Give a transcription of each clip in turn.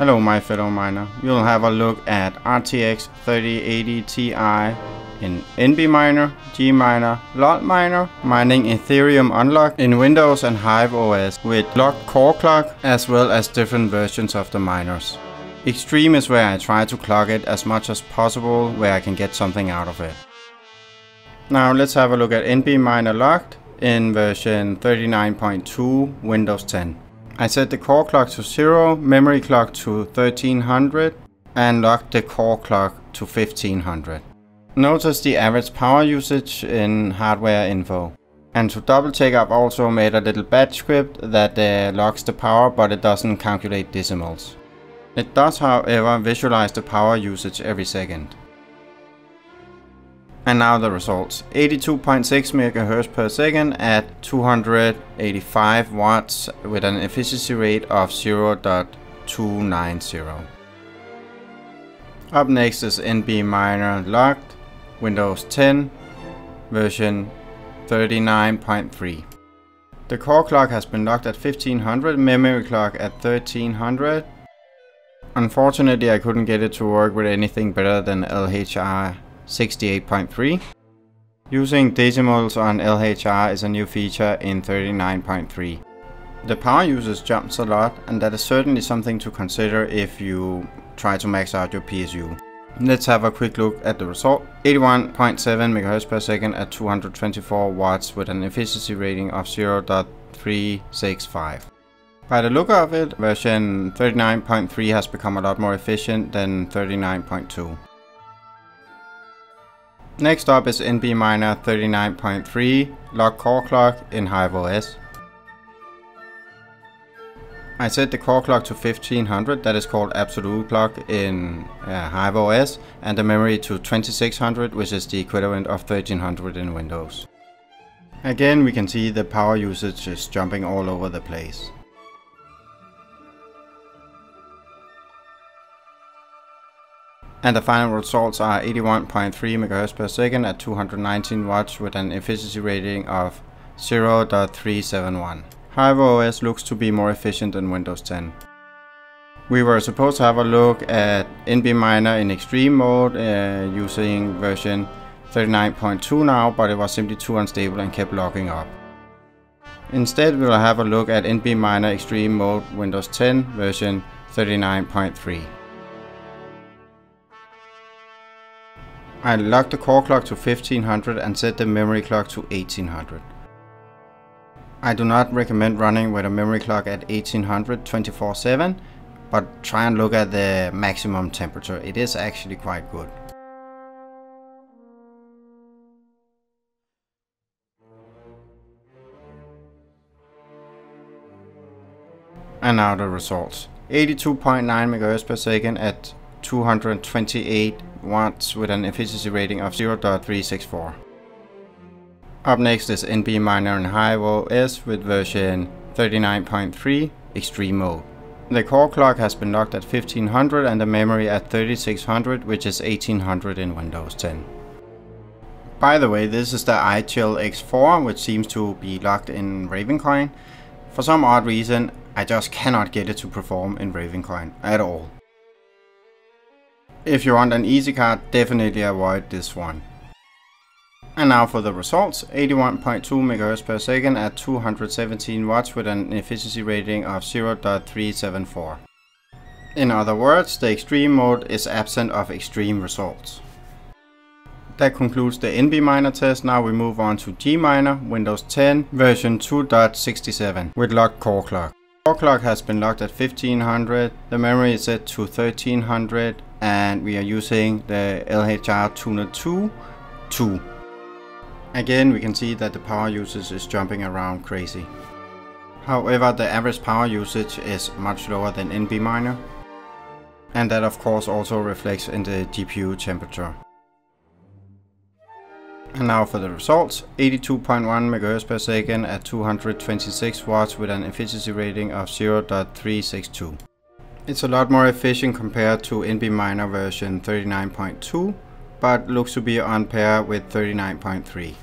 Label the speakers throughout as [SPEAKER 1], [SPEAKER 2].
[SPEAKER 1] Hello my fellow miner, we'll have a look at RTX 3080 Ti in NB Miner, G Miner, LOL Miner, mining Ethereum Unlocked in Windows and Hive OS with locked core clock as well as different versions of the miners. Extreme is where I try to clock it as much as possible where I can get something out of it. Now let's have a look at NB Miner Locked in version 39.2 Windows 10. I set the core clock to 0, memory clock to 1300 and locked the core clock to 1500. Notice the average power usage in hardware info. And to double check I've also made a little batch script that uh, locks the power but it doesn't calculate decimals. It does however visualize the power usage every second. And now the results. 82.6 MHz per second at 285 watts with an efficiency rate of 0.290. Up next is NB Miner locked, Windows 10, version 39.3. The core clock has been locked at 1500, memory clock at 1300. Unfortunately I couldn't get it to work with anything better than LHR 68.3. Using decimals on LHR is a new feature in 39.3. The power usage jumps a lot and that is certainly something to consider if you try to max out your PSU. Let's have a quick look at the result. 81.7 MHz per second at 224 watts with an efficiency rating of 0.365. By the look of it, version 39.3 has become a lot more efficient than 39.2. Next up is NB Miner 39.3 lock core clock in Hive OS. I set the core clock to 1500, that is called absolute clock in uh, Hive OS, and the memory to 2600, which is the equivalent of 1300 in Windows. Again, we can see the power usage is jumping all over the place. And the final results are 81.3 MHz per second at 219 watts with an efficiency rating of 0.371. Hive OS looks to be more efficient than Windows 10. We were supposed to have a look at NB Miner in extreme mode uh, using version 39.2 now, but it was simply too unstable and kept locking up. Instead, we'll have a look at NB Miner Extreme Mode Windows 10 version 39.3. I locked the core clock to 1500 and set the memory clock to 1800. I do not recommend running with a memory clock at 1800 24-7, but try and look at the maximum temperature. It is actually quite good. And now the results. 82.9 MHz per second at 228 watts with an efficiency rating of 0.364. Up next is NB Miner and Hive OS with version 39.3 Extreme Mode. The core clock has been locked at 1500 and the memory at 3600 which is 1800 in Windows 10. By the way, this is the iChill X4 which seems to be locked in Ravencoin. For some odd reason, I just cannot get it to perform in Ravencoin at all. If you want an easy card, definitely avoid this one. And now for the results, 81.2 MHz per second at 217 watts with an efficiency rating of 0.374. In other words, the extreme mode is absent of extreme results. That concludes the NB Miner test. Now we move on to G Miner Windows 10 version 2.67 with locked core clock. Core clock has been locked at 1500, the memory is set to 1300 and we are using the LHR Tuner 2 2. Again we can see that the power usage is jumping around crazy. However the average power usage is much lower than NB Miner and that of course also reflects in the GPU temperature. And now for the results, 82.1 MHz per second at 226 watts with an efficiency rating of 0.362. It's a lot more efficient compared to NB Miner version 39.2, but looks to be on par with 39.3.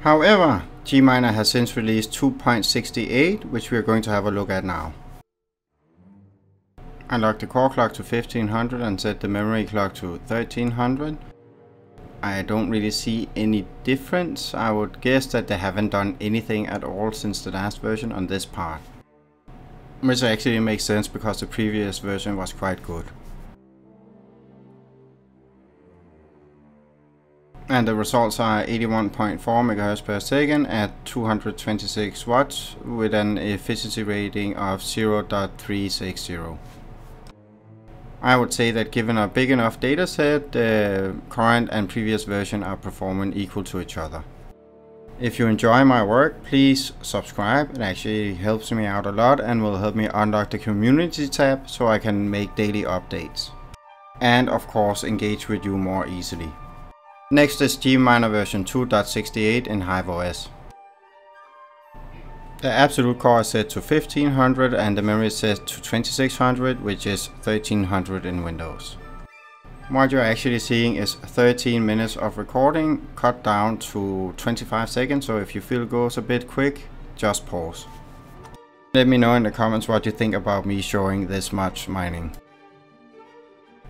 [SPEAKER 1] However, Gminer has since released 2.68, which we are going to have a look at now. I locked the core clock to 1500 and set the memory clock to 1300. I don't really see any difference. I would guess that they haven't done anything at all since the last version on this part. Which actually makes sense because the previous version was quite good. and the results are 81.4 MHz per second at 226 watts with an efficiency rating of 0.360. I would say that given a big enough dataset, the current and previous version are performing equal to each other. If you enjoy my work, please subscribe. It actually helps me out a lot and will help me unlock the community tab so I can make daily updates. And of course engage with you more easily. Next is Gminer version 2.68 in HiveOS. The absolute core is set to 1500 and the memory is set to 2600 which is 1300 in Windows. What you're actually seeing is 13 minutes of recording cut down to 25 seconds so if you feel it goes a bit quick just pause. Let me know in the comments what you think about me showing this much mining.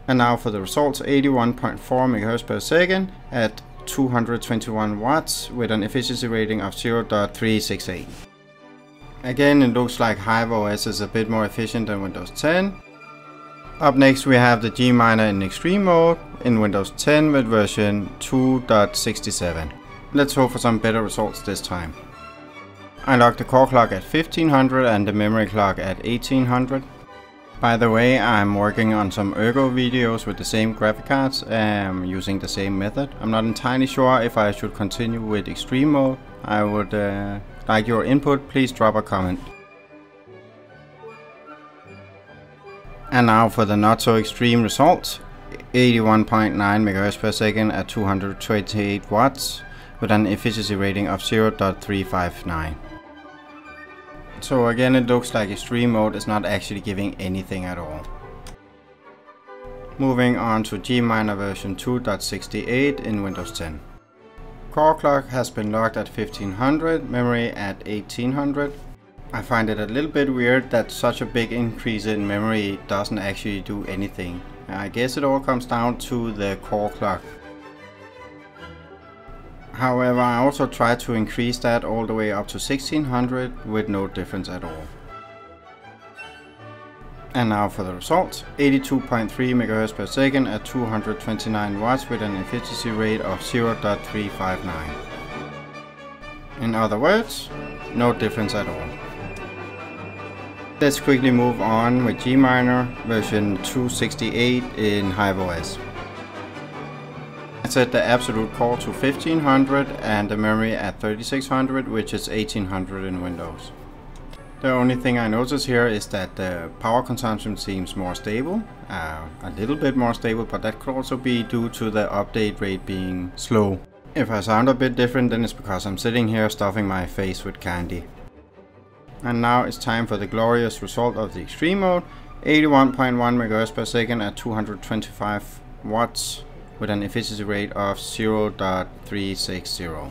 [SPEAKER 1] And now for the results, 81.4 MHz per second at 221 watts with an efficiency rating of 0.368. Again, it looks like HiveOS is a bit more efficient than Windows 10. Up next we have the G Miner in extreme mode in Windows 10 with version 2.67. Let's hope for some better results this time. I locked the core clock at 1500 and the memory clock at 1800. By the way, I'm working on some Ergo videos with the same graphic cards um, using the same method. I'm not entirely sure if I should continue with extreme mode. I would uh, like your input, please drop a comment. And now for the not so extreme results. 81.9 MHz per second at 228 watts with an efficiency rating of 0.359. So again it looks like extreme mode is not actually giving anything at all. Moving on to Gminer version 2.68 in Windows 10. Core clock has been locked at 1500, memory at 1800. I find it a little bit weird that such a big increase in memory doesn't actually do anything. I guess it all comes down to the core clock. However, I also tried to increase that all the way up to 1600 with no difference at all. And now for the results. 82.3 MHz per second at 229 watts with an efficiency rate of 0.359. In other words, no difference at all. Let's quickly move on with G Miner, version 268 in HiveOS I set the absolute core to 1500 and the memory at 3600 which is 1800 in Windows. The only thing I notice here is that the power consumption seems more stable, uh, a little bit more stable, but that could also be due to the update rate being slow. If I sound a bit different then it's because I'm sitting here stuffing my face with candy. And now it's time for the glorious result of the extreme mode, 81.1 MHz per second at 225 watts with an efficiency rate of 0.360.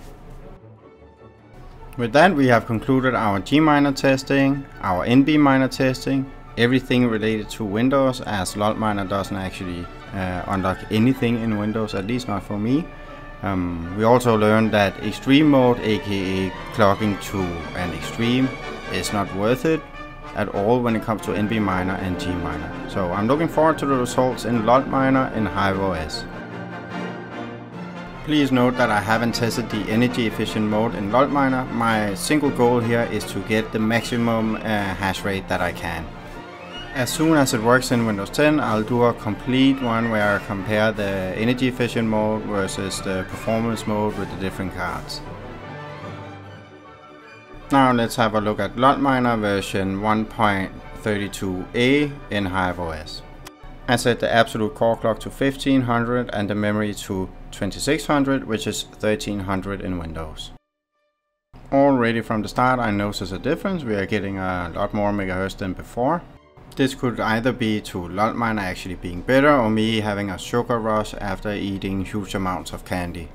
[SPEAKER 1] With that we have concluded our Gminer testing, our NB miner testing, everything related to Windows as LolMiner doesn't actually uh, unlock anything in Windows, at least not for me. Um, we also learned that extreme mode, aka clocking to an extreme, is not worth it at all when it comes to NB Miner and G Miner. So I'm looking forward to the results in LolMiner and HiveOS. Please note that I haven't tested the energy efficient mode in LolMiner. My single goal here is to get the maximum uh, hash rate that I can. As soon as it works in Windows 10, I'll do a complete one where I compare the energy efficient mode versus the performance mode with the different cards. Now let's have a look at LolMiner version 1.32a in HiveOS. I set the absolute core clock to 1500 and the memory to 2600 which is 1300 in Windows. Already from the start I notice a difference, we are getting a lot more megahertz than before. This could either be to LolMiner actually being better or me having a sugar rush after eating huge amounts of candy.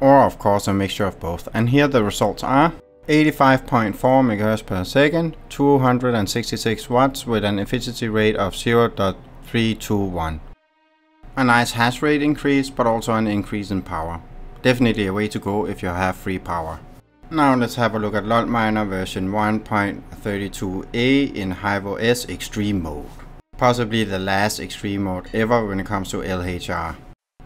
[SPEAKER 1] Or of course a mixture of both. And here the results are 85.4 MHz per second, 266 watts with an efficiency rate of 0.321. A nice hash rate increase, but also an increase in power. Definitely a way to go if you have free power. Now let's have a look at LolMiner version 1.32a in Hive OS Extreme mode. Possibly the last extreme mode ever when it comes to LHR.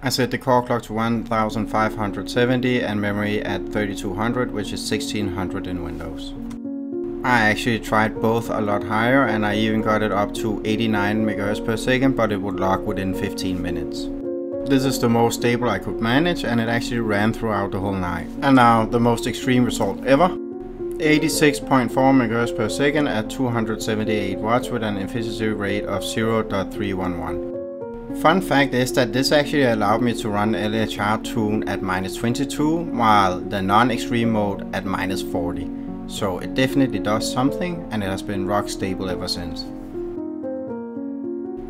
[SPEAKER 1] I set the core clock to 1570 and memory at 3200 which is 1600 in Windows. I actually tried both a lot higher and I even got it up to 89 MHz per second but it would lock within 15 minutes. This is the most stable I could manage and it actually ran throughout the whole night. And now the most extreme result ever. 86.4 MHz per second at 278 watts with an efficiency rate of 0.311. Fun fact is that this actually allowed me to run LHR tune at minus 22 while the non-extreme mode at minus 40. So it definitely does something and it has been rock stable ever since.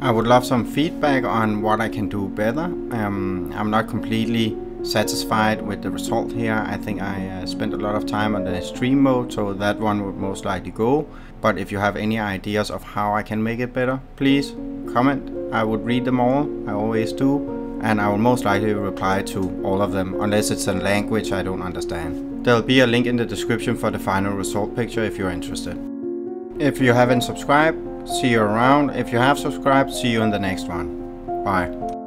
[SPEAKER 1] I would love some feedback on what I can do better. Um, I'm not completely satisfied with the result here. I think I uh, spent a lot of time on the extreme mode, so that one would most likely go. But if you have any ideas of how I can make it better, please comment. I would read them all, I always do. And I will most likely reply to all of them, unless it's a language I don't understand. There'll be a link in the description for the final result picture if you're interested. If you haven't subscribed, see you around. If you have subscribed, see you in the next one. Bye.